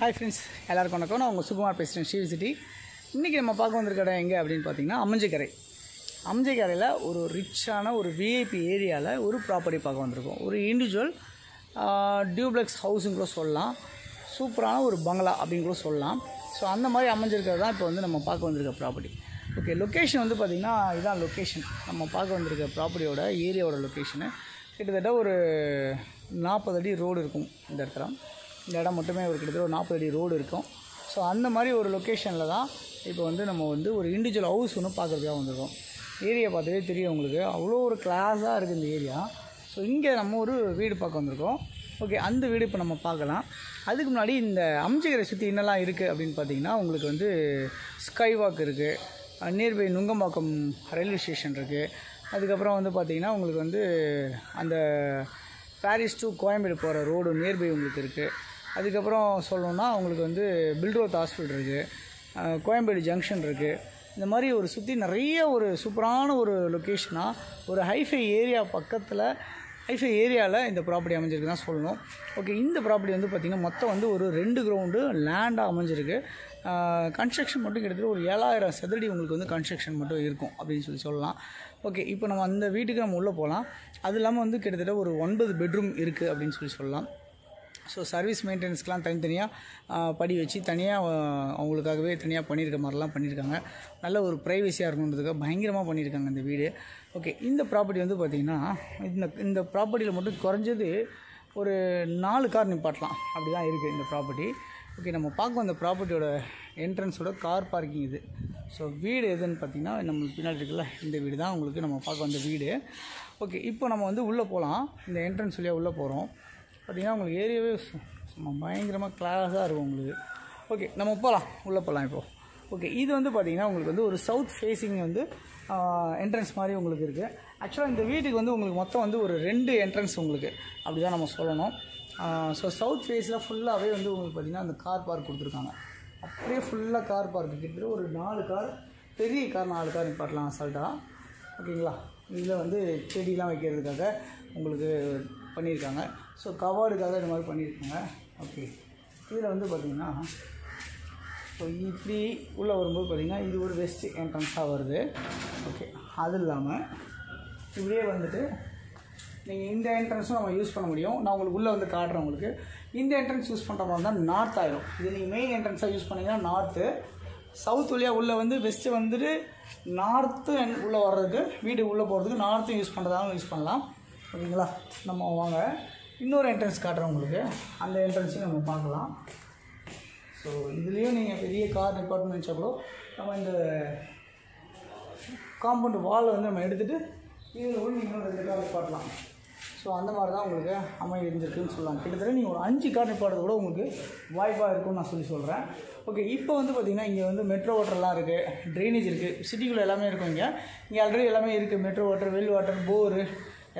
Hi friends எல்லாருக்கும் வணக்கம். நான் உங்கள் சுகுமார் பேசுகிறேன் ஸ்ரீ சிட்டி இன்றைக்கி நம்ம பார்க்க வந்திருக்க இடம் எங்கே அப்படின்னு பார்த்தீங்கன்னா அம்மஞ்சிக்கரை கரையில் ஒரு ரிச்சான ஒரு விஐபி ஏரியாவில் ஒரு ப்ராப்பர்ட்டி பார்க்க வந்திருக்கோம். ஒரு இண்டிவிஜுவல் டியூப்ளெக்ஸ் ஹவுஸுன்னு கூட சொல்லலாம். சூப்பரான ஒரு பங்களா அப்படின்னு கூட சொல்லலாம். ஸோ அந்த மாதிரி அமைஞ்சிருக்கிறது தான் இப்போ வந்து நம்ம பார்க்க வந்திருக்க ப்ராப்பர்ட்டி ஓகே லொக்கேஷன் வந்து பார்த்திங்கன்னா இதுதான் லொக்கேஷன் நம்ம பார்க்க வந்திருக்க ப்ராப்பர்ட்டியோட ஏரியாவோட லொக்கேஷனு கிட்டத்தட்ட ஒரு நாற்பது அடி ரோடு இருக்கும் இந்த இடத்துல. இந்த இடம் மட்டுமே ஒரு கிட்டத்தட்ட ஒரு நாற்பது அடி ரோடு இருக்கும். ஸோ அந்த மாதிரி ஒரு லொக்கேஷனில் தான் இப்போ வந்து நம்ம வந்து ஒரு இண்டிவிஜுவல் ஹவுஸ் ஒன்று பார்க்குறதுக்காக வந்திருக்கோம். ஏரியா பார்த்ததே தெரியும் உங்களுக்கு. அவ்வளோ ஒரு கிளாஸாக இருக்குது இந்த ஏரியா ஸோ இங்கே நம்ம ஒரு வீடு பார்க்க வந்திருக்கோம். ஓகே அந்த வீடு இப்போ நம்ம பார்க்கலாம். அதுக்கு முன்னாடி இந்த அம்ஜிகரை சுற்றி என்னெல்லாம் இருக்குது அப்படின்னு பார்த்தீங்கன்னா உங்களுக்கு வந்து ஸ்கை வாக் இருக்குது நியர்பை நுங்கம்பாக்கம் ரயில்வே ஸ்டேஷன் இருக்குது அதுக்கப்புறம் வந்து பார்த்திங்கன்னா உங்களுக்கு வந்து அந்த பாரிஸ் டு கோயம்பேடு போகிற ரோடு நியர்பை உங்களுக்கு இருக்குது அதுக்கப்புறம் சொல்லணுன்னா அவங்களுக்கு வந்து பில்ரோத் ஹாஸ்பிட்டல் இருக்குது கோயம்பேடு ஜங்ஷன் இருக்குது இந்த மாதிரி ஒரு சுற்றி நிறைய ஒரு சூப்பரான ஒரு லொக்கேஷனாக ஒரு ஹைஃபை ஏரியா பக்கத்தில் ஹைஃபை ஏரியாவில் இந்த ப்ராப்பர்ட்டி அமைஞ்சிருக்கு தான் சொல்லணும். ஓகே இந்த ப்ராப்பர்ட்டி வந்து பார்த்திங்கன்னா மொத்தம் வந்து ஒரு ரெண்டு கிரவுண்டு லேண்டாக அமைஞ்சிருக்கு. கன்ஸ்ட்ரக்ஷன் மட்டும் கிட்டத்தட்ட ஒரு ஏழாயிரம் சதுரடி உங்களுக்கு வந்து கன்ஸ்ட்ரக்ஷன் மட்டும் இருக்கும் அப்படின்னு சொல்லி சொல்லலாம். ஓகே இப்போ நம்ம அந்த வீட்டுக்கு நம்ம உள்ளே போகலாம் அது இல்லாமல் வந்து கிட்டத்தட்ட ஒரு ஒன்பது பெட்ரூம் இருக்குது அப்படின்னு சொல்லி சொல்லலாம். ஸோ சர்வீஸ் மெயின்டெனன்ஸ்க்கெலாம் தனித்தனியாக படி வச்சு தனியாக அவங்களுக்காகவே தனியாக பண்ணியிருக்க மாதிரிலாம் பண்ணியிருக்காங்க நல்ல ஒரு ப்ரைவசியாக இருக்கணுன்றதுக்காக பயங்கரமாக பண்ணியிருக்காங்க இந்த வீடு. ஓகே இந்த ப்ராப்பர்ட்டி வந்து பார்த்திங்கன்னா இந்த இந்த ப்ராப்பர்ட்டியில் மட்டும் குறைஞ்சது ஒரு நாலு கார் நிப்பாட்டலாம். அப்படி தான் இருக்குது இந்த ப்ராப்பர்ட்டி ஓகே நம்ம பார்க்க அந்த ப்ராப்பர்ட்டியோட என்ட்ரன்ஸோட கார் பார்க்கிங் இது. ஸோ வீடு எதுன்னு பார்த்திங்கன்னா நம்மளுக்கு பின்னாடி இருக்குல்ல இந்த வீடு தான் உங்களுக்கு நம்ம பார்க்க வந்த வீடு. ஓகே இப்போ நம்ம வந்து உள்ளே போகலாம் இந்த என்ட்ரன்ஸ் வழியாக உள்ளே போகிறோம் பார்த்திங்கன்னா உங்களுக்கு ஏரியாவே சும்மா பயங்கரமாக கிளாஸாக இருக்கும் உங்களுக்கு. ஓகே நம்ம போகலாம் உள்ளே போகலாம் இப்போது ஓகே இது வந்து பார்த்திங்கன்னா உங்களுக்கு வந்து ஒரு சவுத் ஃபேஸிங் வந்து என்ட்ரன்ஸ் மாதிரி உங்களுக்கு இருக்குது ஆக்சுவலாக இந்த வீட்டுக்கு வந்து உங்களுக்கு மொத்தம் வந்து ஒரு ரெண்டு என்ட்ரன்ஸ் உங்களுக்கு. அப்படி தான் நம்ம சொல்லணும். ஸோ சவுத் ஃபேஸில் ஃபுல்லாகவே வந்து உங்களுக்கு பார்த்திங்கன்னா அந்த கார் பார்க் கொடுத்துருக்காங்க. அப்படியே ஃபுல்லாக கார் பார்க் கிட்டத்தட்ட ஒரு நாலு கார் பெரிய கார் நாலு கார் நிப்பாட்டலாம் அசால்ட்டாக ஓகேங்களா இதில் வந்து செடிலாம் வைக்கிறதுக்காக உங்களுக்கு பண்ணியிருக்காங்க. ஸோ கவார்டுக்காக இந்த மாதிரி பண்ணியிருக்கோங்க. ஓகே இதில் வந்து பார்த்திங்கன்னா ஸோ இப்படி உள்ளே வரும்போது பார்த்திங்கன்னா இது ஒரு வெஸ்ட் என்ட்ரன்ஸாக வருது. ஓகே அது இல்லாமல் இப்படியே வந்துட்டு நீங்கள் இந்த என்ட்ரன்ஸும் நம்ம யூஸ் பண்ண முடியும். நான் உங்களுக்கு உள்ளே வந்து காட்டுறேன் உங்களுக்கு. இந்த என்ட்ரன்ஸ் யூஸ் பண்ணுற மாதிரி தான் நார்த் ஆயிரும். இது நீங்கள் மெயின் என்ட்ரன்ஸாக யூஸ் பண்ணிங்கன்னா நார்த்து சவுத் வழியாக உள்ளே வந்து வெஸ்ட்டு வந்துட்டு நார்த்து உள்ளே வர்றதுக்கு வீடு உள்ளே போகிறதுக்கு நார்த்தும் யூஸ் பண்ணுறதாலும் யூஸ் பண்ணலாம். ஓகேங்களா நம்ம வாங்க. இன்னொரு என்ட்ரன்ஸ் காட்டுறேன் உங்களுக்கு. அந்த என்ட்ரன்ஸையும் நம்ம பார்க்கலாம். ஸோ இதுலேயும் நீங்கள் பெரிய கார் டிபார்ட்மெண்ட் வச்சா கூட நம்ம இந்த காம்பவுண்ட் வாலை வந்து நம்ம எடுத்துகிட்டு இதில் கூட நீங்கள் ரெண்டு கார் நிப்பாட்டலாம் ஸோ அந்த மாதிரி தான் உங்களுக்கு அமைதி இருந்திருக்குன்னு சொல்லலாம். கிட்டத்தட்ட நீங்கள் ஒரு அஞ்சு கார் நிப்பாடுறது கூட உங்களுக்கு வாய்ப்பாக இருக்கும்னு நான் சொல்லி சொல்கிறேன் ஓகே இப்போ வந்து பார்த்திங்கன்னா இங்கே வந்து மெட்ரோ வாட்டர்லாம் இருக்குது ட்ரைனேஜ் இருக்குது சிட்டிக்குள்ளே எல்லாமே இருக்கும் இங்கே. இங்கே ஆல்ரெடி எல்லாமே இருக்குது metro water well water bore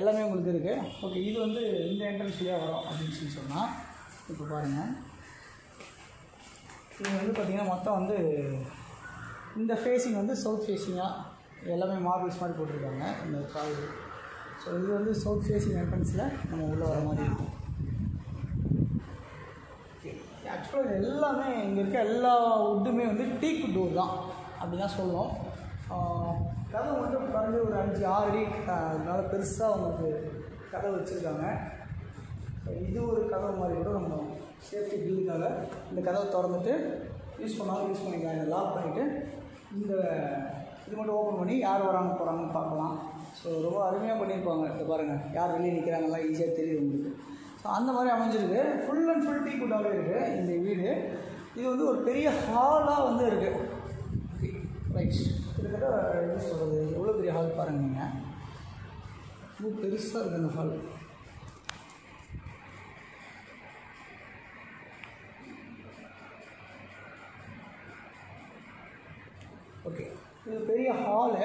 எல்லாமே உங்களுக்கு இருக்குது ஓகே இது வந்து இந்த என்ட்ரன்ஸ் வழியாக வரும் அப்படின்னு சொல்லி சொன்னால் இப்போ பாருங்கள் இது வந்து பார்த்திங்கன்னா மொத்தம் வந்து இந்த ஃபேஸிங் வந்து சவுத் ஃபேஸிங்காக எல்லாமே மார்பிள்ஸ் மாதிரி போட்டிருக்காங்க. இந்த கால் ஸோ இது வந்து சவுத் ஃபேஸிங் என்ட்ரன்ஸில் நம்ம உள்ளே வர மாதிரி இருக்கும். ஆக்சுவலாக இது எல்லாமே இங்கே இருக்க எல்லா வுட்டுமே வந்து டீக் டோர் தான். அப்படி தான் சொல்லுவோம் கதவு மட்டும் குறைஞ்சி ஒரு அஞ்சு ஆறு அடி அதனால் பெருசாக உங்களுக்கு கதவு வச்சுருக்காங்க. இது ஒரு கதவு மாதிரி கூட நம்ம சேஃப்டி பில்லுக்காக இந்த கதவை திறந்துட்டு யூஸ் பண்ணாலும் யூஸ் பண்ணிக்கலாம் இதை லாக் பண்ணிவிட்டு இந்த இது மட்டும் ஓப்பன் பண்ணி யார் வராங்க போகிறாங்கன்னு பார்க்கலாம். ஸோ ரொம்ப அருமையாக பண்ணியிருப்பாங்க இதை பாருங்கள் யார் வெளியே நிற்கிறாங்கலாம் ஈஸியாக தெரியுது உங்களுக்கு. ஸோ அந்த மாதிரி அமைஞ்சிருக்கு. ஃபுல் அண்ட் ஃபுல் டீ குட்டாகவே இருக்குது இந்த வீடு. இது வந்து ஒரு பெரிய ஹாலாக வந்து இருக்குது ரைட் கிட்டத்தட்ட என்ன சொல்கிறது எவ்வளோ பெரிய ஹால் பாருங்க நீங்கள் ரொம்ப பெருசாக இருக்குது அந்த ஹால் ஓகே இது பெரிய ஹாலு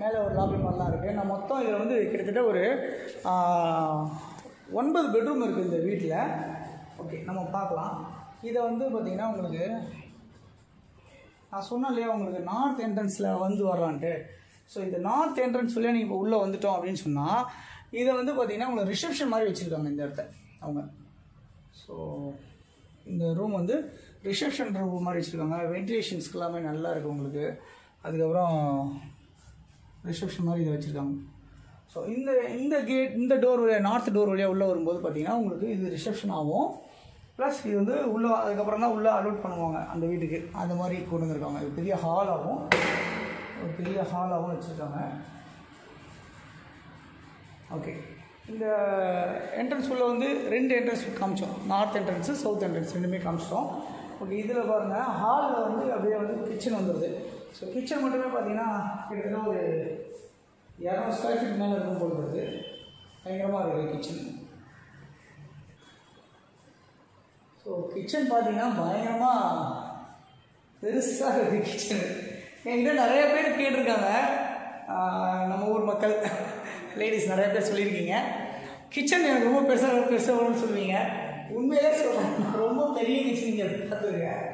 மேலே ஒரு லாபி மாதிரிலாம் இருக்குது நான் மொத்தம் இதில் வந்து கிட்டத்தட்ட ஒரு ஒன்பது பெட்ரூம் இருக்குது இந்த வீட்டில் ஓகே நம்ம பார்க்கலாம். இதை வந்து பார்த்திங்கன்னா உங்களுக்கு நான் சொன்னேன் இல்லையா உங்களுக்கு நார்த் என்ட்ரன்ஸில் வந்து வர்றான்ட்டு ஸோ இந்த நார்த் என்ட்ரன்ஸ் வழியாக நீங்கள் இப்போ உள்ளே வந்துட்டோம் அப்படின்னு சொன்னால் இதை வந்து பார்த்திங்கன்னா உங்களுக்கு ரிசப்ஷன் மாதிரி வச்சுருக்காங்க இந்த இடத்த அவங்க. ஸோ இந்த ரூம் வந்து ரிசப்ஷன் ரூம் மாதிரி வச்சுருக்காங்க. வென்டிலேஷன்ஸ்க்கு எல்லாமே நல்லா இருக்குது உங்களுக்கு. அதுக்கப்புறம் ரிசப்ஷன் மாதிரி இதை வச்சுருக்காங்க. ஸோ இந்த இந்த கேட் இந்த டோர் வழியாக நார்த் டோர் வழியாக உள்ளே வரும்போது பார்த்தீங்கன்னா உங்களுக்கு இது ரிசப்ஷன் ஆகும். ப்ளஸ் இது வந்து உள்ளே அதுக்கப்புறம் தான் உள்ளே அலோட் பண்ணுவாங்க அந்த வீட்டுக்கு. அந்த மாதிரி கொண்டு வந்திருக்காங்க இது பெரிய ஹாலாகவும் ஒரு பெரிய ஹாலாகவும் வச்சுருக்காங்க. ஓகே இந்த என்ட்ரன்ஸ் உள்ள வந்து ரெண்டு என்ட்ரன்ஸ் காமிச்சோம். நார்த் என்ட்ரன்ஸு சவுத் என்ட்ரன்ஸ் ரெண்டுமே காமிச்சிட்டோம். ஓகே இதில் பாருங்கள் ஹாலில் வந்து அப்படியே வந்து கிச்சன் வந்துடுது ஸோ கிச்சன் மட்டுமே பார்த்தீங்கன்னா கிட்டத்தட்ட ஒரு இரநூறு ஸ்கொயர் ஃபீட் மேலே இருக்கும் போல் பயங்கரமாக இருக்குது கிச்சன் ஸோ கிச்சன் பார்த்தீங்கன்னா பயங்கரமாக பெருசாக இருக்குது கிச்சன் என்கிட்ட நிறைய பேர் கேட்டிருக்காங்க. நம்ம ஊர் மக்கள் லேடிஸ் நிறைய பேர் சொல்லியிருக்கீங்க. கிச்சன் எனக்கு ரொம்ப பெருசாக பெருசாக வரும்னு சொல்லுவீங்க. உண்மையிலே சொல்கிறேன் ரொம்ப பெரிய கிச்சன் இங்கே பார்த்துருக்கேன்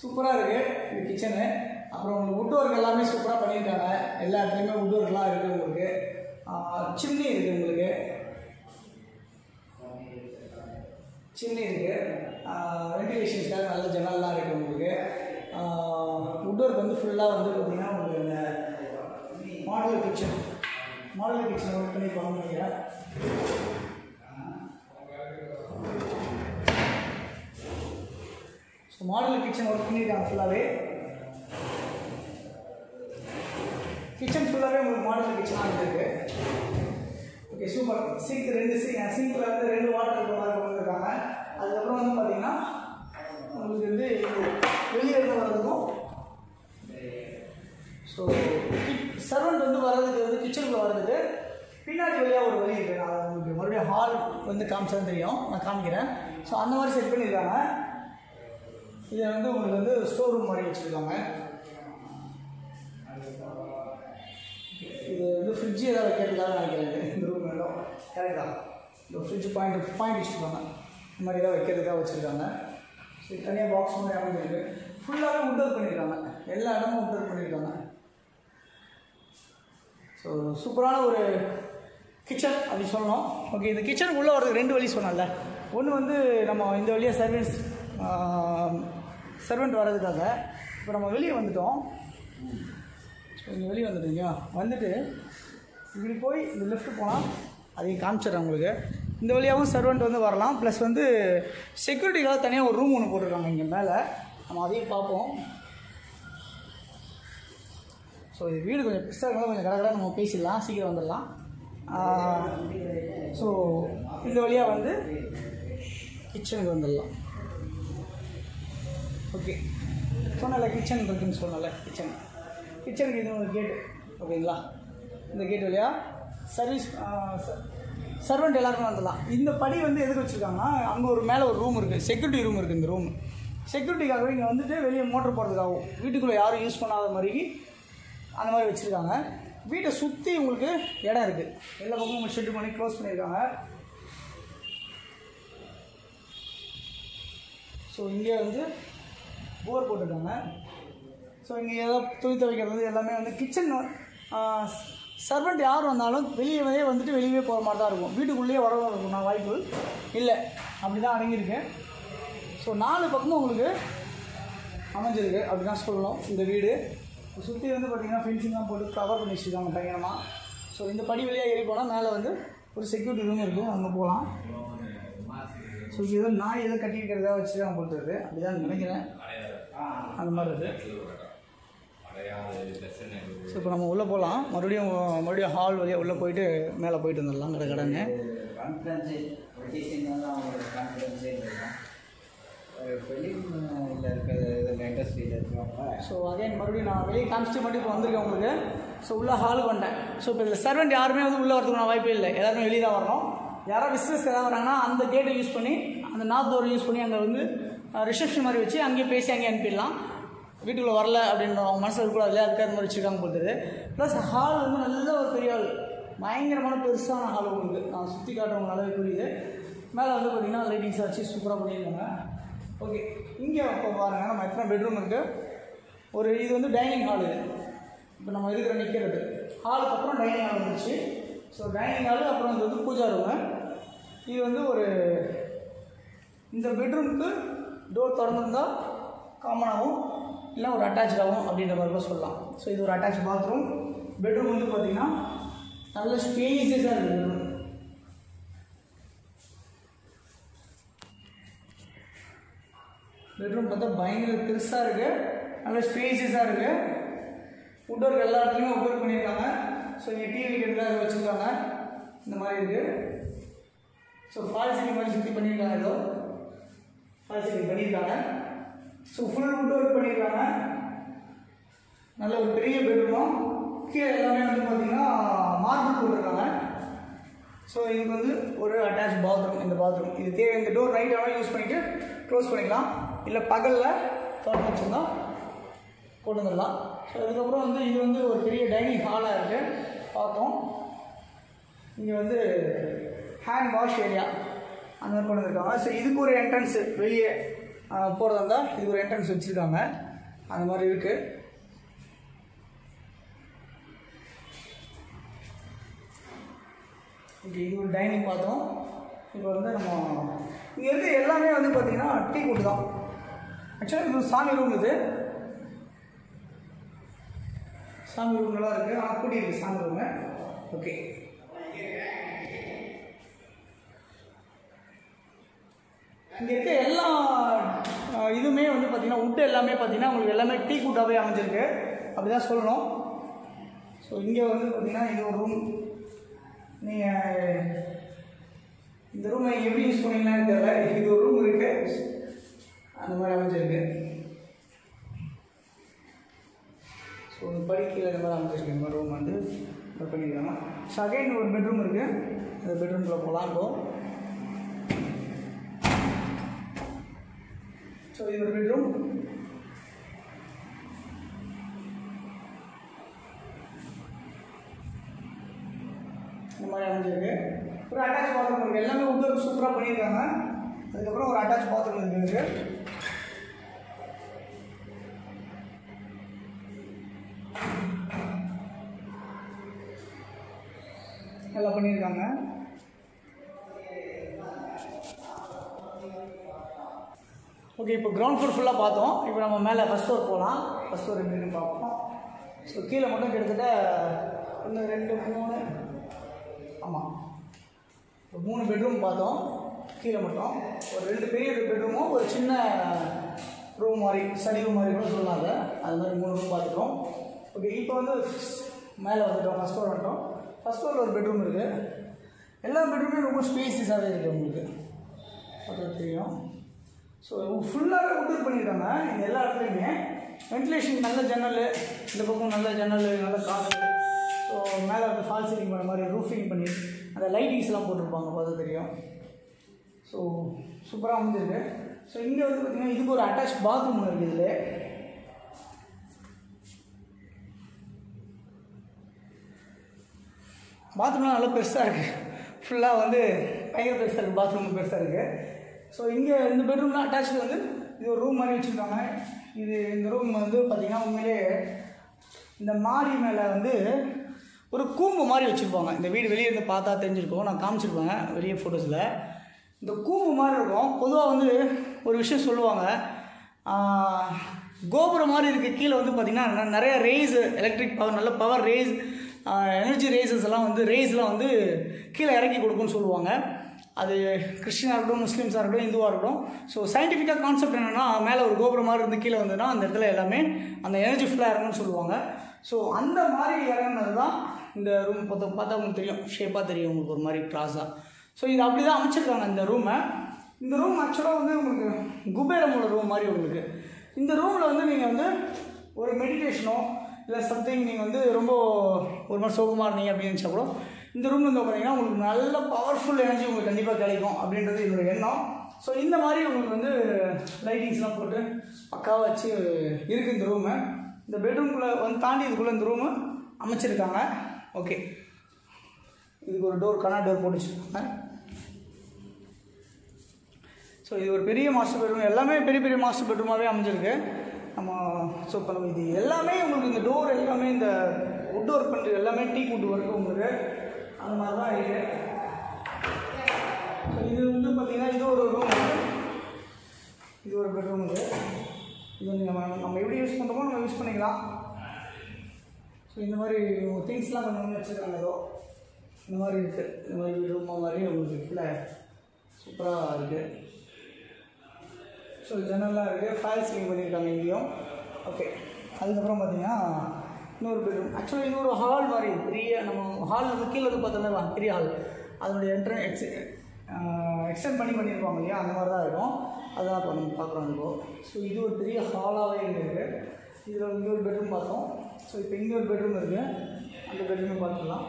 சூப்பராக இருக்குது இந்த கிச்சனு அப்புறம் உங்களுக்கு வுட் ஒர்க் எல்லாமே சூப்பராக பண்ணியிருக்காங்க. எல்லா இடத்துலையுமே வுட் ஒர்க்லாம் இருக்குது உங்களுக்கு. சிம்னி இருக்குது உங்களுக்கு. சின்ன இருக்குது வென்டிலேஷன்ஸ்க்காக நல்ல ஜன்னல்லாம் இருக்குது உங்களுக்கு. வுட் ஒர்க் வந்து ஃபுல்லாக வந்து பார்த்திங்கன்னா உங்களுக்கு இந்த model kitchen model kitchen work பண்ணி பண்ணுவீங்க ஸோ மாடல் கிச்சன் ஒர்க் பண்ணியிருக்காங்க ஃபுல்லாகவே கிச்சன் ஃபுல்லாகவே உங்களுக்கு மாடல் கிச்சனாக இருக்குது ஓகே சூப்பர் சிங்க் ரெண்டு சிங்க் சிங்கில் வந்து ரெண்டு வாட்டர் இருக்கிற கொண்டு வந்திருக்காங்க அதுக்கப்புறம் வந்து பார்த்தீங்கன்னா உங்களுக்கு வந்து வெளியே இருந்து வர்றதுக்கும் ஸோ சர்வெண்ட் வந்து வர்றதுக்கு வந்து கிச்சனுக்குள்ள வர்றதுக்கு பின்னாடி வழியாக ஒரு வழி இருக்குது நான் உங்களுக்கு மறுபடியும் ஹால் வந்து காமிச்சாலும் தெரியும். நான் காமிக்கிறேன். ஸோ அந்த மாதிரி செட் பண்ணியிருக்காங்க. இதை வந்து உங்களுக்கு வந்து ஸ்டோர் ரூம் மாதிரி வச்சுருக்காங்க. இது வந்து ஃப்ரிட்ஜ் ஏதாவது வைக்கிறதுக்காக நினைக்கிறேன். கரெக்டா இந்த ஃப்ரிட்ஜ் பாயிண்ட் பாயிண்ட் வச்சுருக்காங்க இந்த மாதிரி ஏதாவது வைக்கிறதுக்காக வச்சுருக்காங்க. சரி தனியாக பாக்ஸ் மாதிரி அமைஞ்சிருக்கு. ஃபுல்லாகவே உட் பண்ணியிருக்காங்க எல்லா இடமும் உட் பண்ணியிருக்காங்க ஸோ சூப்பரான ஒரு கிச்சன் அப்படி சொல்லணும். ஓகே இந்த கிச்சனுக்கு உள்ளே வரதுக்கு ரெண்டு வழி சொன்னால ஒன்று வந்து நம்ம இந்த வழியாக சர்வீஸ் சர்வெண்ட் வர்றதுக்காக. இப்போ நம்ம வெளியே வந்துட்டோம். ஸோ இங்கே வெளியே வந்துட்டீங்க வந்துட்டு இப்படி போய் இந்த லெஃப்ட் போனால் அதையும் காமிச்சிடுறேன் உங்களுக்கு. இந்த வழியாகவும் சர்வெண்ட் வந்து வரலாம். ப்ளஸ் வந்து செக்யூரிட்டிக்காக தனியாக ஒரு ரூம் ஒன்று போட்டிருக்காங்க இங்கே மேலே. நம்ம அதையும் பார்ப்போம். ஸோ இது வீடு கொஞ்சம் பெருசாக இருந்தாலும் கொஞ்சம் கடை நம்ம பேசிடலாம். சீக்கிரம் வந்துடலாம். ஸோ இந்த வழியாக வந்து கிச்சனுக்கு வந்துடலாம். ஓகே சொன்னல கிச்சன் இருக்குன்னு சொன்னல கிச்சன் கிச்சனுக்கு இது ஒரு கேட்டு ஓகேங்களா இந்த கேட் வழியாக சர்வீஸ் சர்வெண்ட் எல்லாருமே வந்துடலாம். இந்த படி வந்து எதுக்கு வச்சுருக்காங்கன்னா அங்கே ஒரு மேலே ஒரு ரூம் இருக்குது செக்யூரிட்டி ரூம் இருக்குது இந்த ரூம் செக்யூரிட்டிக்காகவே இங்கே வந்துட்டு வெளியே மோட்டர் போடுறதுக்காகவும் வீட்டுக்குள்ளே யாரும் யூஸ் பண்ணாத மாதிரி அந்த மாதிரி வச்சுருக்காங்க. வீட்டை சுற்றி உங்களுக்கு இடம் இருக்குது எல்லா பக்கமும் ஷெட்டு பண்ணி க்ளோஸ் பண்ணியிருக்காங்க. ஸோ இங்கே வந்து போர் போட்டிருக்காங்க. ஸோ இங்கே ஏதோ துணி துவைக்கிறது எல்லாமே வந்து கிச்சன் சர்வெண்ட் யார் வந்தாலும் வெளியவே வந்துட்டு வெளியே போகிற மாதிரி தான் இருக்கும். வீட்டுக்குள்ளேயே வர இருக்கும் நான் வாய்ப்பு இல்லை. அப்படி தான் அடங்கியிருக்கேன் ஸோ நாலு பக்கமும் உங்களுக்கு அமைஞ்சிருக்கு. அப்படி தான் சொல்லணும். இந்த வீடு. சுற்றி வந்து பார்த்திங்கன்னா ஃபென்சிங்லாம் போட்டு கவர் பண்ணி வச்சுருக்காங்க பயங்கரமாக ஸோ இந்த படி வழியாக ஏறி போனால் மேலே வந்து ஒரு செக்யூரிட்டி ரூம் இருக்கும் அங்கே போகலாம் ஸோ இது ஏதோ நாய் ஏதோ கட்டி வச்சு வச்சுருக்காங்க போட்டுருக்கு அப்படி தான் நினைக்கிறேன். அந்த மாதிரி இருக்குது ஸோ இப்போ நம்ம உள்ளே போகலாம் மறுபடியும் மறுபடியும் ஹால் வழியாக உள்ளே போயிட்டு மேலே போயிட்டு வந்துடலாம் கடை கடைன்னு. ஸோ அகைன் மறுபடியும் நான் வெளியே காமிச்சிட்டு மட்டும் இப்போ வந்திருக்கேன் உங்களுக்கு. ஸோ உள்ளே ஹாலுக்கு வந்துட்டேன். ஸோ இப்போ இதில் சர்வெண்ட் யாருமே வந்து உள்ளே வரதுக்கு நான் வாய்ப்பே இல்லை. எல்லாருமே வெளியே தான் வரணும். யாரோ பிஸ்னஸ் ஏதாவது வராங்கன்னா அந்த கேட்டை யூஸ் பண்ணி அந்த நார்த் டோர் யூஸ் பண்ணி அங்கே வந்து ரிசப்ஷன் மாதிரி வச்சு அங்கேயே பேசி அங்கேயே அனுப்பிடலாம். வீட்டுக்குள்ளே வரல அப்படின்ற அவங்க மனசில் இருக்கக்கூடாது இல்லையா? அதுக்காக மாதிரி வச்சுருக்காங்க போட்டுது ப்ளஸ் ஹால் வந்து நல்ல ஒரு பெரிய ஹால் பயங்கரமான பெருசான ஹால் உங்களுக்கு நான் சுற்றி காட்டுறவங்க நல்லாவே புரியுது. மேலே வந்து பார்த்தீங்கன்னா லைட்டிங்ஸ் வச்சு சூப்பராக பண்ணியிருக்காங்க. ஓகே இங்கே இப்போ பாருங்கள் நம்ம எத்தனை பெட்ரூம் இருக்குது ஒரு இது வந்து டைனிங் ஹால் இது. இப்போ நம்ம இருக்கிற நிற்கிறது ஹாலுக்கு அப்புறம் டைனிங் ஹால் வந்துச்சு ஸோ டைனிங் ஹால் அப்புறம் இது வந்து பூஜா ரூமு இது வந்து ஒரு இந்த பெட்ரூமுக்கு டோர் திறந்துருந்தால் காமனாகவும் இல்லை ஒரு அட்டாச்சாகவும் அப்படின்ற மாதிரி கூட சொல்லலாம். ஸோ இது ஒரு அட்டாச் பாத்ரூம் பெட்ரூம் வந்து பார்த்தீங்கன்னா நல்ல ஸ்பேசியஸாக இருக்குது பெட்ரூம் பெட்ரூம் பார்த்தா பயங்கர பெருசாக இருக்குது நல்ல ஸ்பேசியஸாக இருக்குது வுட் ஒர்க் எல்லா இடத்துலையுமே வுட் பண்ணியிருக்காங்க. ஸோ இங்கே டிவி எல்லாம் வச்சுருக்காங்க. இந்த மாதிரி இருக்குது ஸோ ஃபால் சீலிங் மாதிரி சுற்றி பண்ணியிருக்காங்க ஏதோ ஃபால் சீலிங் பண்ணியிருக்காங்க. ஸோ ஃபுல் வுட் ஒர்க் பண்ணியிருக்காங்க நல்ல ஒரு பெரிய பெட்ரூம் கீழே எல்லாமே வந்து பார்த்தீங்கன்னா மார்பிள் போட்டிருக்காங்க. ஸோ இதுக்கு வந்து ஒரு அட்டாச் பாத்ரூம் இந்த பாத்ரூம் இது தேவை இந்த டோர் நைட் ஆனால் யூஸ் பண்ணிவிட்டு க்ளோஸ் பண்ணிக்கலாம். இல்லை பகலில் திறந்து வச்சுருந்தா கொண்டு வந்துடலாம். ஸோ அதுக்கப்புறம் வந்து இது வந்து ஒரு பெரிய டைனிங் ஹாலாக இருக்குது பார்த்தோம். இங்கே வந்து ஹேண்ட் வாஷ் ஏரியா அந்த மாதிரி கொண்டு வந்திருக்காங்க. ஸோ இதுக்கு ஒரு என்ட்ரன்ஸு வெளியே போகிறதா இருந்தால் இது ஒரு என்ட்ரன்ஸ் வச்சுருக்காங்க. அந்த மாதிரி இருக்குது ஓகே இது ஒரு டைனிங் பார்த்தோம் இப்போ வந்து நம்ம இங்கே இருக்க எல்லாமே வந்து பார்த்திங்கன்னா டீ கூட்டு தான். ஆக்சுவலாக இது சாமி ரூம் இது. சாமி ரூம் நல்லா இருக்குது ஆனால் கூட்டி இருக்குது சாமி ரூமு ஓகே இங்கே இருக்க எல்லா இதுவுமே வந்து பார்த்திங்கன்னா உட்டு எல்லாமே பார்த்தீங்கன்னா உங்களுக்கு எல்லாமே டீ கூட்டாகவே அமைஞ்சிருக்கு. அப்படி தான் சொல்லணும். ஸோ இங்கே வந்து பார்த்திங்கன்னா இது ஒரு ரூம் நீங்கள் இந்த ரூமை எப்படி யூஸ் பண்ணீங்களான்னு தெரியல. இது ஒரு ரூம் இருக்குது அந்த மாதிரி அமைஞ்சிருக்கு. ஸோ படிக்கையில் இந்த மாதிரி அமைஞ்சிருக்கு. இந்த மாதிரி ரூம் வந்து பண்ணிக்கலாம்? செகண்ட் ஒரு பெட்ரூம் இருக்குது அந்த பெட்ரூமில் போகலாம் இப்போ. ஸோ இது ஒரு பெட்ரூம் இந்த மாதிரி அமைஞ்சிருக்கு. ஒரு அட்டாச் பாத்ரூம் இருக்குது எல்லாமே உட்வர் சூப்பராக பண்ணியிருக்காங்க. அதுக்கப்புறம் ஒரு அட்டாச் பாத்ரூம் இருக்குது நல்லா பண்ணியிருக்காங்க. ஓகே இப்போ கிரவுண்ட் ஃப்ளோர் ஃபுல்லாக பார்த்தோம். இப்போ நம்ம மேலே ஃபஸ்ட் ஃப்ளோர் போகலாம் ஃபஸ்ட் ஃப்ளோர் எப்படின்னு பார்ப்போம். ஸோ கீழே மட்டும் கிட்டத்தட்ட ஒன்று ரெண்டு மூணு. ஆமாம் இப்போ மூணு பெட்ரூம் பார்த்தோம். கீழே மட்டும். ஒரு ரெண்டு பெரிய பெட்ரூமும் ஒரு சின்ன ரூம் மாதிரி ஸ்டடி ரூம் மாதிரி கூட சொல்லலாங்க அது மாதிரி மூணு ரூம் பார்த்துட்டோம். ஓகே இப்போ வந்து மேலே வந்துட்டோம். ஃபஸ்ட் ஃப்ளோர் வந்துட்டோம். ஃபஸ்ட் ஃப்ளோரில் ஒரு பெட்ரூம் இருக்குது எல்லா பெட்ரூமே ரொம்ப ஸ்பேசியஸாகவே இருக்குது உங்களுக்கு. அது தெரியும். ஸோ ஃபுல்லாகவே உட்வர் பண்ணியிருக்காங்க இந்த எல்லா இடத்துலையுமே வென்டிலேஷன் நல்ல ஜன்னல் இந்த பக்கம் நல்ல ஜன்னல் நல்ல காற்று ஸோ மேலே வந்து ஃபால் சீலிங் பண்ண மாதிரி ரூஃபிங் பண்ணி அந்த லைட்டிங்ஸ்லாம் போட்டிருப்பாங்க பார்த்தா தெரியும். ஸோ சூப்பராக அமைஞ்சிருக்கு ஸோ இங்கே வந்து பார்த்திங்கன்னா இதுக்கு ஒரு அட்டாச் பாத்ரூம் ஒன்று இருக்குது இதில். பாத்ரூம்லாம் நல்லா பெருசாக இருக்குது ஃபுல்லாக வந்து பயங்கர பெருசாக இருக்குது பாத்ரூம் பெருசாக இருக்குது ஸோ இங்கே இந்த பெட்ரூம்லாம் அட்டாச்சு வந்து இது ஒரு ரூம் மாதிரி வச்சுருக்காங்க. இது இந்த ரூம் வந்து பார்த்திங்கன்னா உண்மையிலே இந்த மாடி மேலே வந்து ஒரு கூம்பு மாதிரி வச்சுருப்பாங்க. இந்த வீடு வெளியே இருந்து பார்த்தா தெரிஞ்சிருக்கோம். நான் காமிச்சிருப்பேன் வெளியே ஃபோட்டோஸில் இந்த கூம்பு மாதிரி இருக்கும். பொதுவாக வந்து ஒரு விஷயம் சொல்லுவாங்க. கோபுரம் மாதிரி இருக்க. கீழே வந்து பார்த்திங்கன்னா நிறைய ரேஸ் எலக்ட்ரிக் பவர் நல்ல பவர் ரேஸ் எனர்ஜி ரேசஸ் எல்லாம் வந்து ரேஸ்லாம் வந்து கீழே இறக்கி கொடுக்கும்னு சொல்லுவாங்க. அது கிறிஸ்டினாக இருக்கட்டும் முஸ்லீம்ஸாக இருக்கட்டும் இந்துவாக இருக்கட்டும் ஸோ சயின்டிஃபிக்காக கான்செப்ட் என்னென்னா மேலே ஒரு கோபுரம் மாதிரி இருந்து கீழே வந்ததுன்னா அந்த இடத்துல எல்லாமே அந்த எனர்ஜி ஃபுல்லாக இறங்கும்னு சொல்லுவாங்க. ஸோ அந்த மாதிரி இறங்குனது தான் இந்த ரூம் பார்த்தா பார்த்தா உங்களுக்கு தெரியும். ஷேப்பாக தெரியும் உங்களுக்கு ஒரு மாதிரி க்ராஸாக ஸோ இது அப்படி தான் அமைச்சிருக்காங்க இந்த ரூமை இந்த ரூம் ஆக்சுவலாக வந்து உங்களுக்கு குபேரமோட ரூம் மாதிரி உங்களுக்கு. இந்த ரூமில் வந்து நீங்கள் வந்து ஒரு மெடிடேஷனோ இல்லை சம்திங் நீங்கள் வந்து ரொம்ப ஒரு மாதிரி சோகமாக இருந்தீங்க அப்படின்னு நினச்சா கூட இந்த ரூமில் வந்து உட்காந்தீங்கன்னா உங்களுக்கு நல்ல பவர்ஃபுல் எனர்ஜி உங்களுக்கு கண்டிப்பாக கிடைக்கும் அப்படின்றது என்னோட எண்ணம். ஸோ இந்த மாதிரி உங்களுக்கு வந்து லைட்டிங்ஸ்லாம் போட்டு பக்காவாக வச்சு இருக்குது இந்த ரூமு இந்த பெட்ரூம்குள்ளே வந்து தாண்டி இதுக்குள்ளே இந்த ரூமு அமைச்சிருக்காங்க. ஓகே இதுக்கு ஒரு டோர் கனா டோர் போட்டு வச்சுருக்காங்க. ஸோ இது ஒரு பெரிய மாஸ்டர் பெட்ரூம் எல்லாமே பெரிய பெரிய மாஸ்டர் பெட்ரூமாகவே அமைஞ்சிருக்கு. நம்ம ஸோ இப்போ நம்ம இது எல்லாமே உங்களுக்கு இந்த டோர் எல்லாமே இந்த வுட் ஒர்க் பண்ணுறது எல்லாமே டீ குட் ஒர்க்கு உங்களுக்கு. அந்த மாதிரி தான் இருக்குது ஸோ இது வந்து பார்த்தீங்கன்னா இது ஒரு ரூம் இது. ஒரு பெட்ரூம் இது. இது நம்ம நம்ம எப்படி யூஸ் பண்ணுறோமோ நம்ம யூஸ் பண்ணிக்கலாம். ஸோ இந்த மாதிரி திங்ஸ்லாம் கொஞ்சம் கொஞ்சம் வச்சுருக்காங்க ஏதோ இந்த மாதிரி இருக்குது இந்த மாதிரி ரூம் மாதிரி உங்களுக்கு கீழே சூப்பராக இருக்குது ஸோ ஜன்னல்லாம் இருக்குது ஃபயர் சீலிங் பண்ணியிருக்காங்க இங்கேயும். ஓகே அதுக்கப்புறம் பார்த்தீங்கன்னா இன்னொரு பெட்ரூம். ஆக்சுவலாக இன்னொரு ஹால் மாதிரி பெரிய நம்ம ஹால் நம்ம கீழே வந்து பார்த்தோம்னா பெரிய ஹால் அதனுடைய என்ட்ரன் எக்ஸ் எக்ஸ்டெண்ட் பண்ணி பண்ணியிருப்பாங்க இல்லையா? அந்த மாதிரி தான் இருக்கும். அதான் இப்போ நம்ம பார்க்குறோம் இப்போ. ஸோ இது ஒரு பெரிய ஹாலாகவே இருக்குது. இதில் இன்னொரு பெட்ரூம் பார்த்தோம். ஸோ இப்போ இங்கே ஒரு பெட்ரூம் இருக்குது அந்த பெட்ரூமே பார்த்துக்கலாம்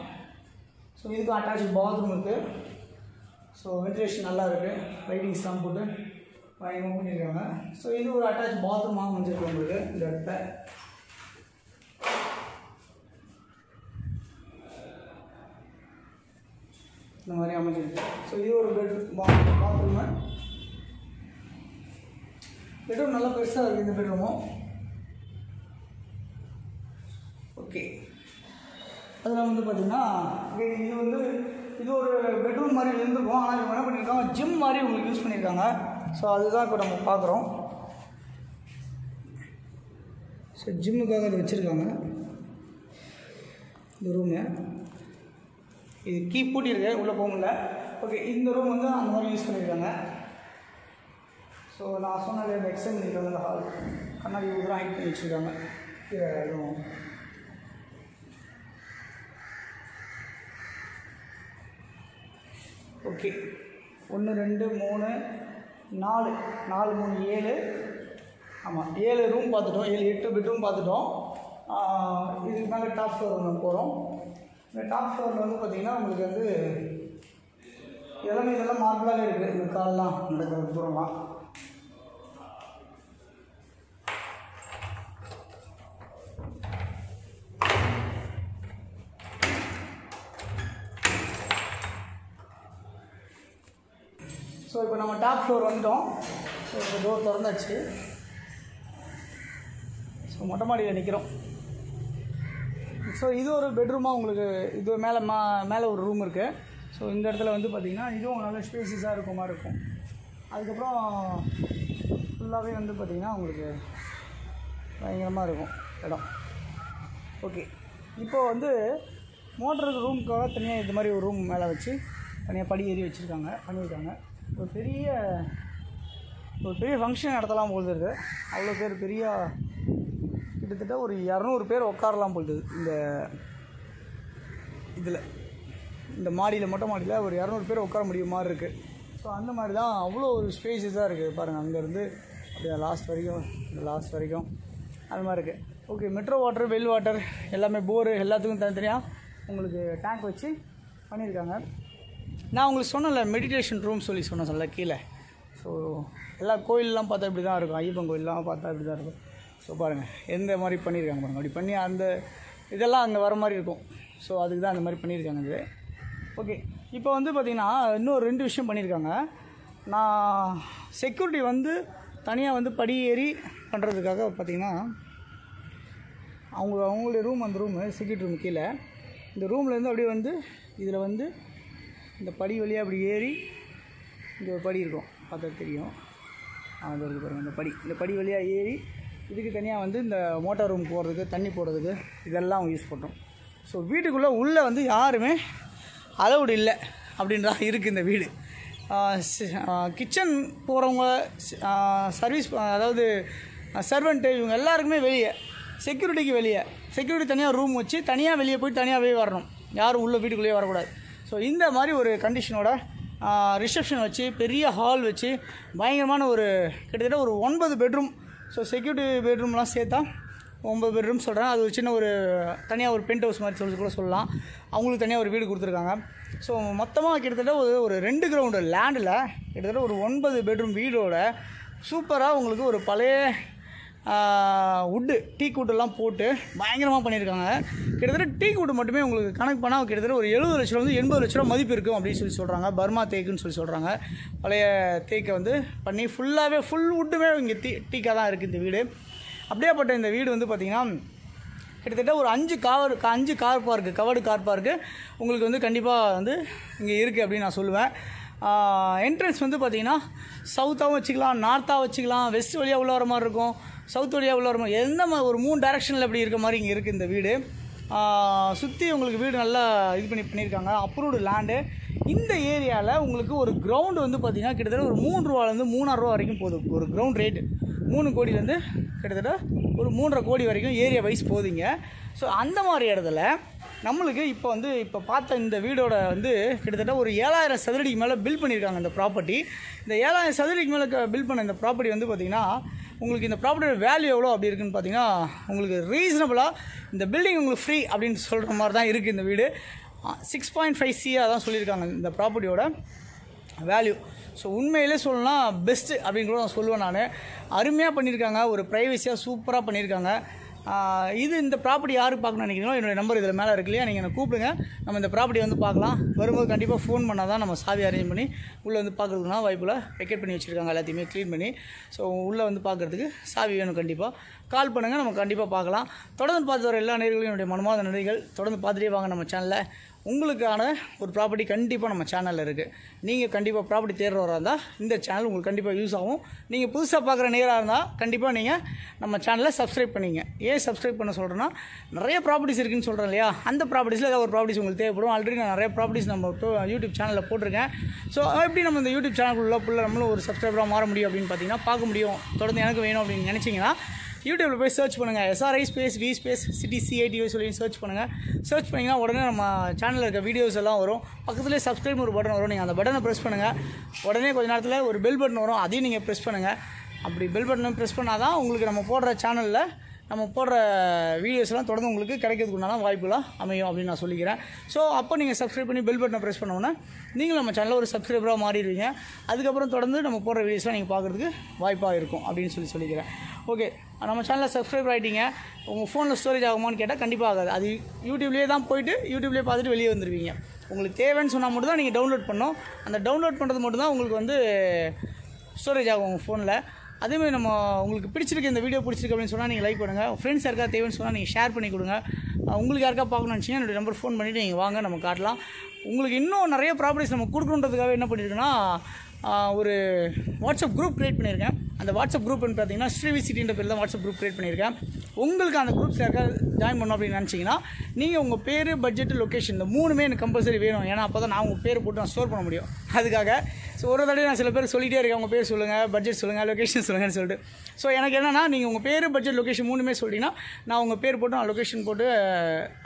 ஸோ இதுக்கும் அட்டாச் பாத்ரூம் இருக்குது ஸோ வென்டிலேஷன் நல்லா இருக்குது லைட்டிங்ஸ்லாம் போட்டு பயங்கரமாக பண்ணியிருக்காங்க. ஸோ இது ஒரு அட்டாச் பாத்ரூமாக அமைஞ்சிருக்கு உங்களுக்கு இந்த இடத்த இந்த மாதிரி அமைஞ்சிருக்கு ஸோ இது ஒரு பெட் பாத்ரூமு பெட்ரூம் நல்லா பெருசாக இருக்குது இந்த பெட்ரூமும் ஓகே அதில் வந்து பார்த்திங்கன்னா இது வந்து இது ஒரு பெட்ரூம் மாதிரி இருந்திருக்கும். ஆனால் இவங்க என்ன பண்ணியிருக்காங்க ஜிம் மாதிரி உங்களுக்கு யூஸ் பண்ணியிருக்காங்க ஸோ அதுதான் இப்போ நம்ம பார்க்குறோம் ஸோ ஜிம்முக்காக அதை வச்சுருக்காங்க. இந்த ரூமு இது கீ பூட்டியிருக்கு உள்ளே போக முடியல. ஓகே இந்த ரூம் வந்து அந்த மாதிரி யூஸ் பண்ணியிருக்காங்க ஸோ நான் சொன்னது இந்த எக்ஸ்டெண்ட் பண்ணியிருக்காங்க இந்த ஹால் கண்ணாடி ஊரம் ஹைட் பண்ணி வச்சுருக்காங்க. கீழே ரூம் ஓகே ஒன்று ரெண்டு மூணு நாலு நாலு மூணு ஏழு. ஆமாம் ஏழு ரூம் பார்த்துட்டோம். ஏழு எட்டு பெட்ரூம் பார்த்துட்டோம். இதுக்கு மேலே டாப் ஃப்ளோர் ஒன்று போகிறோம் இந்த டாப் ஃப்ளோரில் வந்து பார்த்திங்கன்னா உங்களுக்கு வந்து எல்லாமே இதெல்லாம் மார்பிளாகவே இருக்குது இந்த கால்லாம் நடக்கிற தூரம்லாம் ஸோ இப்போ நம்ம டாப் ஃப்ளோர் வந்துட்டோம். ஸோ இப்போ டோர் திறந்தாச்சு. ஸோ மொட்டை மாடியில் நிற்கிறோம் ஸோ இது ஒரு பெட்ரூமாக உங்களுக்கு இது மேலே மா மேலே ஒரு ரூம் இருக்குது ஸோ இந்த இடத்துல வந்து பார்த்திங்கன்னா இதுவும் நல்ல ஸ்பேசியஸாக இருக்கும் மாதிரி இருக்கும். அதுக்கப்புறம் ஃபுல்லாகவே வந்து பார்த்திங்கன்னா உங்களுக்கு பயங்கரமாக இருக்கும் இடம். ஓகே இப்போ வந்து மோட்டருக்கு ரூமுக்காக தனியாக இது மாதிரி ஒரு ரூம் மேலே வச்சு தனியாக படி ஏறி வச்சுருக்காங்க பண்ணியிருக்காங்க. ஒரு பெரிய ஒரு பெரிய ஃபங்க்ஷன் நடத்தலாம் போகுது இருக்கு. அவ்வளோ பேர் பெரிய கிட்டத்தட்ட ஒரு இரநூறு பேர் உட்காரலாம் போகுது இந்த இதில். இந்த மாடியில் மொட்டை மாடியில் ஒரு இரநூறு பேர் உட்கார முடியும் மாதிரி இருக்குது ஸோ அந்த மாதிரி தான் அவ்வளோ ஒரு ஸ்பேஸஸாக இருக்குது பாருங்கள் அங்கேருந்து அப்படியே லாஸ்ட் வரைக்கும் இந்த லாஸ்ட் வரைக்கும். அது மாதிரி இருக்குது okay metro water well water எல்லாமே போரு எல்லாத்துக்கும் தனித்தனியாக உங்களுக்கு டேங்க் வச்சு பண்ணியிருக்காங்க. நான் உங்களுக்கு சொன்னல மெடிடேஷன் ரூம் சொல்லி சொன்னேன் சொல்ல கீழே. ஸோ எல்லா கோயிலெலாம் பார்த்தா இப்படி தான் இருக்கும். ஐயப்பன் கோயிலெலாம் பார்த்தா இப்படி தான் இருக்கும். ஸோ பாருங்கள் எந்த மாதிரி பண்ணியிருக்காங்க பாருங்கள் அப்படி பண்ணி அந்த இதெல்லாம் அங்கே வர மாதிரி இருக்கும். ஸோ அதுக்கு தான் அந்த மாதிரி பண்ணியிருக்காங்க இது. ஓகே இப்போ வந்து பார்த்திங்கன்னா இன்னும் ரெண்டு விஷயம் பண்ணியிருக்காங்க நான் செக்யூரிட்டி வந்து தனியாக வந்து படி ஏறி பண்ணுறதுக்காக பார்த்திங்கன்னா அவங்க அவங்களுடைய ரூம் அந்த ரூமு செக்யூரிட்டி ரூம் கீழே இந்த ரூம்லேருந்து அப்படியே வந்து இதில் வந்து இந்த படி வழியாக அப்படி ஏறி இந்த ஒரு படி இருக்கும். பார்த்தா தெரியும். அது இருக்கு பாருங்கள் இந்த படி. இந்த படி வழியாக ஏறி இதுக்கு தனியாக வந்து இந்த மோட்டார் ரூம் போகிறதுக்கு தண்ணி போடுறதுக்கு இதெல்லாம் அவங்க யூஸ் பண்ணுறோம் ஸோ வீட்டுக்குள்ளே உள்ளே வந்து யாருமே அலவுடு இல்லை அப்படின்றா இருக்குது இந்த வீடு. கிச்சன் போகிறவங்க சர்வீஸ் அதாவது சர்வெண்ட்டு இவங்க எல்லாருக்குமே வெளியே. செக்யூரிட்டிக்கு வெளியே. செக்யூரிட்டி தனியாக ரூம் வச்சு தனியாக வெளியே போய் தனியாக வெளியே வரணும். யாரும் உள்ள வீட்டுக்குள்ளேயே வரக்கூடாது. ஸோ இந்த மாதிரி ஒரு கண்டிஷனோட ரிசப்ஷன் வச்சு பெரிய ஹால் வச்சு பயங்கரமான ஒரு கிட்டத்தட்ட ஒரு ஒன்பது பெட்ரூம் ஸோ செக்யூரிட்டி பெட்ரூம்லாம் சேர்த்தா ஒம்பது பெட்ரூம் சொல்கிறேன் அது ஒரு சின்ன ஒரு தனியாக ஒரு பென்ட் ஹவுஸ் மாதிரி சொல்லி கூட சொல்லலாம். அவங்களுக்கு தனியாக ஒரு வீடு கொடுத்துருக்காங்க. ஸோ மொத்தமாக கிட்டத்தட்ட ஒரு ஒரு ரெண்டு கிரவுண்டு லேண்டில் கிட்டத்தட்ட ஒரு ஒன்பது பெட்ரூம் வீடோட சூப்பராக உங்களுக்கு ஒரு பழைய உட்டு டீ கூட்டெல்லாம் போட்டு பயங்கரமாக பண்ணியிருக்காங்க. கிட்டத்தட்ட டீ கூட்டு மட்டுமே உங்களுக்கு கணக்கு பண்ணால் கிட்டத்தட்ட ஒரு எழுபது லட்ச ரூபா வந்து எண்பது லட்ச ரூபா மதிப்பு இருக்கும் அப்படின்னு சொல்லி சொல்கிறாங்க பர்மா தேக்குன்னு சொல்லி சொல்கிறாங்க பழைய தேக்கை வந்து பண்ணி ஃபுல்லாகவே ஃபுல் உட்டுமே இங்கே டீ டீக்காக தான் இருக்குது இந்த வீடு. அப்படியேப்பட்ட இந்த வீடு வந்து பார்த்திங்கன்னா கிட்டத்தட்ட ஒரு அஞ்சு கார் அஞ்சு car park covered car park உங்களுக்கு வந்து கண்டிப்பாக வந்து இங்கே இருக்குது அப்படின்னு நான் சொல்லுவேன். என்ட்ரன்ஸ் வந்து பார்த்தீங்கன்னா சவுத்தாகவும் வச்சுக்கலாம் நார்த்தாக வச்சுக்கலாம் வெஸ்ட் வழியாக உள்ள வர மாதிரி இருக்கும் சவுத் வழியாக உள்ள வர மாதிரி எந்த மாதிரி ஒரு மூணு டேரெக்ஷனில் இப்படி இருக்க மாதிரி இங்கே இருக்குது இந்த வீடு. சுற்றி உங்களுக்கு வீடு நல்லா இது பண்ணி பண்ணியிருக்காங்க. அப்ரூவ்டு லேண்டு இந்த ஏரியாவில் உங்களுக்கு ஒரு கிரவுண்டு வந்து பார்த்திங்கன்னா கிட்டத்தட்ட ஒரு மூணு ரூபாலேருந்து மூணாயிரம் ரூபா வரைக்கும் போகுது ஒரு கிரவுண்ட் ரேட்டு மூணு கோடியிலேருந்து கிட்டத்தட்ட ஒரு மூன்றரை கோடி வரைக்கும் ஏரியா வைஸ் போதிங்க ஸோ அந்த மாதிரி இடத்துல நம்மளுக்கு இப்போ வந்து இப்போ பார்த்த இந்த வீடோட வந்து கிட்டத்தட்ட ஒரு ஏழாயிரம் சதுரடிக்கு மேலே பில் பண்ணியிருக்காங்க இந்த ப்ராப்பர்ட்டி இந்த ஏழாயிரம் சதுரடிக்கு மேலே பில் பண்ண இந்த ப்ராப்பர்ட்டி வந்து பார்த்திங்கன்னா உங்களுக்கு இந்த ப்ராப்பர்ட்டியோட வேல்யூ எவ்வளோ அப்படி இருக்குன்னு பார்த்தீங்கன்னா உங்களுக்கு ரீசனபிளாக இந்த பில்டிங் உங்களுக்கு ஃப்ரீ அப்படின்னு சொல்கிற மாதிரி தான் இருக்குது இந்த வீடு. சிக்ஸ் பாயிண்ட் ஃபைவ் சியாக தான் சொல்லியிருக்காங்க இந்த ப்ராப்பர்ட்டியோட வேல்யூ ஸோ உண்மையிலே சொல்லணும்னா பெஸ்ட்டு அப்படின்னு கூட நான் சொல்லுவேன் நான். அருமையாக பண்ணியிருக்காங்க. ஒரு ப்ரைவசியாக சூப்பராக பண்ணியிருக்காங்க. இது இந்த ப்ராப்பர்ட்டி யாருக்கு பார்க்கணும்னு நினைக்கிறீங்களோ என்னோடய நம்பர் இதில் மேலே இருக்கு இல்லையா? நீங்கள் என்னை கூப்பிடுங்க. நம்ம இந்த ப்ராப்பர்ட்டி வந்து பார்க்கலாம். வரும்போது கண்டிப்பாக ஃபோன் பண்ணால் தான் நம்ம சாவி அரேஞ்ச் பண்ணி உள்ளே வந்து பார்க்குறதுக்குனா வாய்ப்பில் வெக்கெட் பண்ணி வச்சுருக்காங்க. எல்லாத்தையுமே க்ளீன் பண்ணி. ஸோ உள்ளே வந்து பார்க்குறதுக்கு சாவி வேணும் கண்டிப்பாக கால் பண்ணுங்கள் நம்ம கண்டிப்பாக பார்க்கலாம். தொடர்ந்து பார்த்து வர எல்லா நேர்களையும் என்னுடைய மனமாத நன்றிகள். தொடர்ந்து பார்த்துட்டே வாங்க நம்ம சேனலில் உங்களுக்கான ஒரு ப்ராப்பர்ட்டி கண்டிப்பாக நம்ம சேனலில் இருக்குது நீங்கள் கண்டிப்பாக ப்ராப்பர்ட்டி தேடுறவராக இருந்தால் இந்த சேனல் உங்களுக்கு கண்டிப்பாக யூஸ் ஆகும். நீங்கள் புதுசாக பார்க்குற நேராக இருந்தால் கண்டிப்பாக நீங்கள் நம்ம சேனலை சப்ஸ்கிரைப் பண்ணிங்க. ஏன் சப்ஸ்கிரைப் பண்ண சொல்கிறேன்னா நிறைய ப்ராப்பர்ட்டிஸ் இருக்குன்னு சொல்கிறேன் இல்லையா? அந்த ப்ராப்பர்ட்டிஸில் ஏதாவது ஒரு ப்ராப்பர்ட்டிஸ் உங்களுக்கு தேவைப்படும். ஆல்ரெடி நான் நிறைய ப்ராப்பர்ட்டிஸ் நம்ம இப்போ யூடியூப் சேனலில் போட்டிருக்கேன். ஸோ எப்படி நம்ம இந்த யூடியூப் சேனலுக்குள்ளே புள்ள நம்மளும் ஒரு சப்ஸ்கிரைபராக மாற முடியும் அப்படின்னு பார்த்தீங்கன்னா பார்க்க முடியும். தொடர்ந்து எனக்கு வேணும் அப்படின்னு நினச்சிங்கன்னா யூடியூப்பில் போய் சர்ச் பண்ணுங்கள் SRI space V space city CITO சொல்லி சர்ச் பண்ணுங்கள் சர்ச் பண்ணிங்கன்னா உடனே நம்ம சேனலில் இருக்க வீடியோஸ் எல்லாம் வரும். பக்கத்துலேயே சப்ஸ்கிரைப் ஒரு பட்டன் வரும். நீங்கள் அந்த பட்டனை ப்ரெஸ் பண்ணுங்கள் உடனே கொஞ்ச நேரத்தில் ஒரு பெல் பட்டன் வரும். அதையும் நீங்கள் ப்ரெஸ் பண்ணுங்கள் அப்படி பெல் பட்டனை ப்ரெஸ் பண்ணால் தான் உங்களுக்கு நம்ம போடுற சேனலில் நம்ம போடுற வீடியோஸ்லாம் தொடர்ந்து உங்களுக்கு கிடைக்கிறதுக்கு உண்டான வாய்ப்புலாம் அமையும் அப்படின்னு நான் சொல்லிக்கிறேன். ஸோ அப்போ நீங்கள் சப்ஸ்கிரைப் பண்ணி பெல் பட்டனை ப்ரெஸ் பண்ணோன்னே நீங்களும் நம்ம சேனலில் ஒரு சப்ஸ்கிரைபராக மாறிடுவீங்க. அதுக்கப்புறம் தொடர்ந்து நம்ம போடுற வீடியோஸ்லாம் நீங்கள் பார்க்குறதுக்கு வாய்ப்பாக இருக்கும் அப்படின்னு சொல்லி சொல்லிக்கிறேன். ஓகே நம்ம சேனலில் சப்ஸ்கிரைப் ஆகிட்டீங்க உங்கள் ஃபோனில் ஸ்டோரேஜ் ஆகுமான்னு கேட்டால் கண்டிப்பாக ஆகாது. அது யூடியூப்லேயே தான் போயிட்டு யூடியூப்லேயே பார்த்துட்டு வெளியே வந்துடுவீங்க உங்களுக்கு தேவைன்னு சொன்னால் மட்டும் தான் நீங்கள் டவுன்லோட் பண்ணோம் அந்த டவுன்லோட் பண்ணுறது மட்டும் தான் உங்களுக்கு வந்து ஸ்டோரேஜ் ஆகும் உங்கள் ஃபோனில் அதேமாதிரி நம்ம உங்களுக்கு பிடிச்சிருக்கு இந்த வீடியோ பிடிச்சிருக்கு அப்படின்னு சொன்னால் நீங்கள் லைக் பண்ணுங்கள் ஃப்ரெண்ட்ஸ் யாருக்கா தேவைன்னு சொன்னால் நீங்கள் ஷேர் பண்ணி கொடுங்க. உங்களுக்கு யாருக்கா பார்க்கணும்னு நினச்சிங்கன்னா என்னுடைய நம்பர் ஃபோன் பண்ணிவிட்டு நீங்கள் வாங்க நம்ம காட்டலாம். உங்களுக்கு இன்னும் நிறைய ப்ராப்பர்ட்டிஸ் நம்ம கொடுக்கணுன்றதுக்காக என்ன பண்ணியிருக்கேன்னா ஒரு வாட்ஸ்அப் குரூப் க்ரியேட் பண்ணியிருக்கேன் அந்த வாட்ஸ்அப் குரூப்னு பார்த்தீங்கன்னா ஸ்ரீவி சிட்டின்ற பேர் தான் வாட்ஸ்அப் குரூப் க்ரியேட் பண்ணியிருக்கேன் உங்களுக்கு அந்த குரூப் சேர்க்க ஜாயின் பண்ணணும் அப்படின்னு நினச்சிங்கன்னா நீங்கள் உங்கள் பேர் பட்ஜெட்டு லொக்கேஷன் இந்த மூணுமே எனக்கு கம்பல்சரி வேணும். ஏன்னா அப்போ தான் நான் உங்கள் பேர் போட்டு நான் ஸ்டோர் பண்ண முடியும். அதுக்காக ஸோ ஒரு தடவை நான் சில பேர் சொல்லிகிட்டே இருக்கேன். உங்கள் பேர் சொல்லுங்கள் பட்ஜெட் சொல்லுங்கள் லொக்கேஷன் சொல்லுங்கன்னு சொல்லிட்டு. ஸோ எனக்கு என்னென்னா நீங்கள் உங்கள் பேர் பட்ஜெட் லொக்கேஷன் மூணுமே சொல்லிட்டீங்கன்னா நான் உங்கள் பேர் போட்டு நான் லொக்கேஷன் போட்டு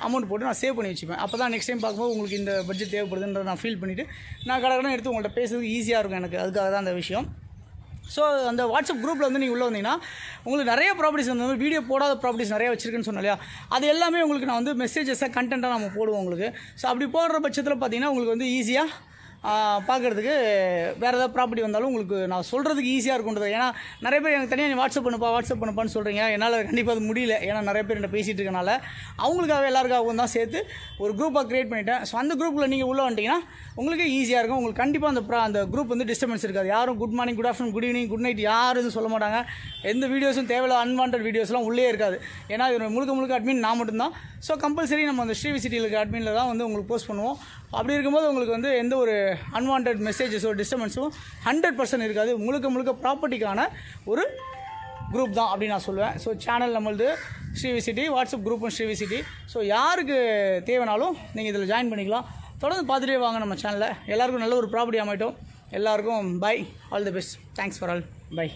அமௌண்ட் போட்டு நான் சேவ் பண்ணி வச்சுப்பேன். அப்போ தான் நெக்ஸ்ட் டைம் பார்க்கும்போது உங்களுக்கு இந்த பட்ஜெட் தேவைப்படுதுன்றதை நான் ஃபீல் பண்ணிவிட்டு நான் கடற்கடன் எடுத்து உங்கள்கிட்ட பேசுறதுக்கு ஈஸியாக இருக்கும் எனக்கு. அதுக்காக தான் அந்த விஷயம். ஸோ அந்த வாட்ஸ்அப் குரூப்பில் வந்து நீங்கள் உள்ளே வந்தீங்கன்னா உங்களுக்கு நிறைய ப்ராப்பர்ட்டிஸ் வந்து வீடியோ போடாத ப்ராப்பர்ட்டிஸ் நிறைய வச்சிருக்குன்னு சொன்னேன் இல்லையா? அது எல்லாமே உங்களுக்கு நான் வந்து மெசேஜஸாக கண்டென்ட்டாக நம்ம போடுவோம் உங்களுக்கு. ஸோ அப்படி போடுற பட்சத்தில் பார்த்தீங்கன்னா உங்களுக்கு வந்து ஈஸியாக பார்க்குறதுக்கு வேறு ஏதாவது ப்ராப்பர்ட்டி வந்தாலும் உங்களுக்கு நான் சொல்கிறதுக்கு ஈஸியாக இருக்குன்றது ஏன்னா நிறைய பேர் எனக்கு தனியாக நீ வாட்ஸ்அப் பண்ணுப்பா வாட்ஸ்அப் பண்ணுப்பான்னு சொல்கிறீங்க என்னால் கண்டிப்பாக அது முடியல. ஏன்னா நிறைய பேர் என்ன பேசிகிட்டு இருக்கனால அவங்களுக்காக எல்லாருக்காகவும் தான் சேர்த்து ஒரு குரூப்பாக க்ரியேட் பண்ணிட்டேன். ஸோ அந்த குரூப்பில் நீங்கள் உள்ளே வந்துட்டீங்கன்னா உங்களுக்கு ஈஸியாக இருக்கும். உங்களுக்கு கண்டிப்பாக அந்த ப்ரா அந்த குரூப் வந்து டிஸ்டர்பன்ஸ் இருக்காது. யாரும் good morning good afternoon good evening good night யாரும் எதுவும் சொல்ல மாட்டாங்க. எந்த வீடியோஸும் தேவையில்ல அன்வான்ட் வீடியோஸ்லாம் உள்ளே இருக்காது. ஏன்னா இது முழுக்க முழுக்க அட்மின் நான் மட்டும்தான். ஸோ கம்பல்சரி நம்ம அந்த ஸ்ரீவி சிட்டியில் இருக்க அட்மினில் தான் வந்து உங்களுக்கு போஸ்ட் பண்ணுவோம். அப்படி இருக்கும்போது உங்களுக்கு வந்து எந்த ஒரு அன்வான்ட் மெசேஜஸோ டிஸ்டர்பன்ஸும் ஹண்ட்ரட் பர்சன்ட் இருக்காது. முழுக்க முழுக்க ப்ராப்பர்ட்டிக்கான ஒரு குரூப் தான் அப்படின்னு நான் சொல்லுவேன். ஸோ சேனல் நம்மளது ஸ்ரீவிசிட்டி வாட்ஸ்அப் குரூப்பும் ஸ்ரீவிசிட்டி ஸோ யாருக்கு தேவைனாலும் நீங்கள் இதில் ஜாயின் பண்ணிக்கலாம். தொடர்ந்து பார்த்துட்டே வாங்க நம்ம சேனலில் எல்லாருக்கும் நல்ல ஒரு ப்ராப்பர்ட்டி அமையட்டும். எல்லாருக்கும் bye all the best thanks for all bye